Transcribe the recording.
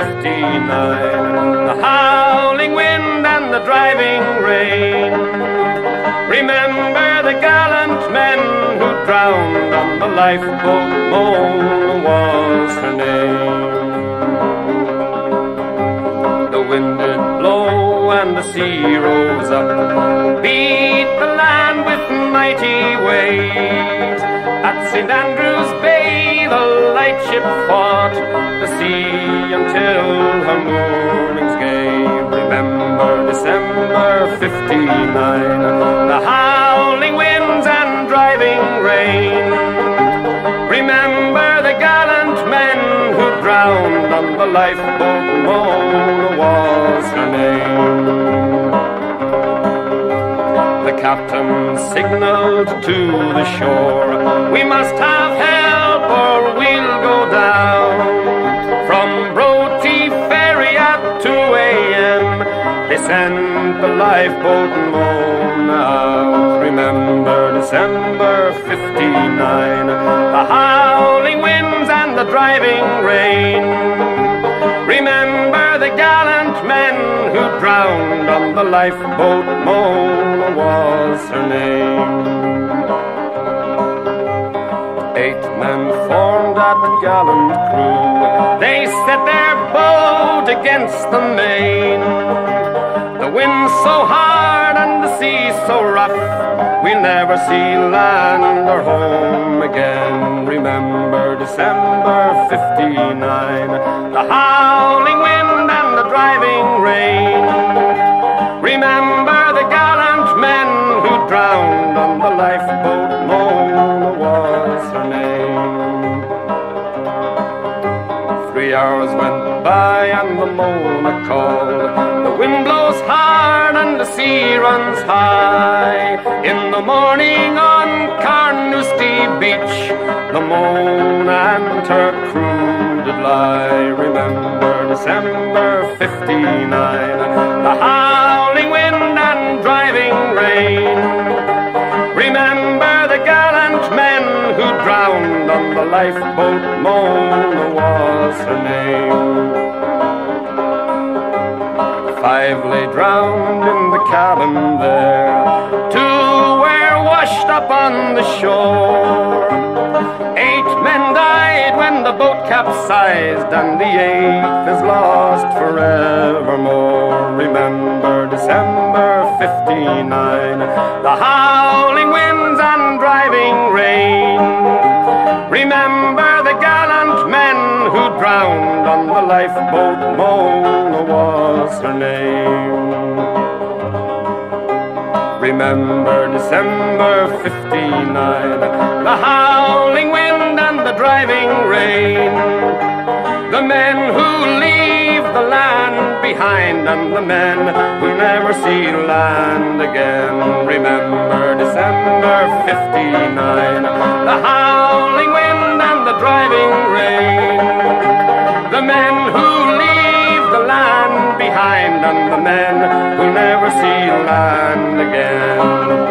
The howling wind and the driving rain. Remember the gallant men who drowned on the lifeboat. Mona was her name. The wind did blow and the sea rose up, beat the land with mighty waves. At St. Andrew's Bay, the lightship fought the sea until her moorings gave. Remember December 59, the howling winds and driving rain. Remember the gallant men who drowned on the lifeboat. Mona was her name. The captain signaled to the shore, We must have sent the lifeboat Mona out. Remember December 59, the howling winds and the driving rain. Remember the gallant men who drowned on the lifeboat. Mona was her name. Eight men formed that gallant crew. They set their boat against the main. Wind's so hard and the sea so rough. We'll never see land or home again. Remember December 59, the howling wind and the driving rain. Remember the gallant men who drowned on the lifeboat. Three hours went by and the Mona called. The wind blows hard and the sea runs high. In the morning on Carnoustie beach, the Mona and her crew did lie. Remember December 59, the howling wind and driving rain. Remember the gallant men who drowned on the lifeboat. Mona her name. Five lay drowned in the cabin there. Two were washed up on the shore. Eight men died when the boat capsized, and the eighth is lost forevermore. Remember December 59, the howling lifeboat. Mona was her name. Remember December 59, the howling wind and the driving rain. The men who leave the land behind and the men who never see land again. Remember December 59, The men who leave the land behind and the men who never see land again.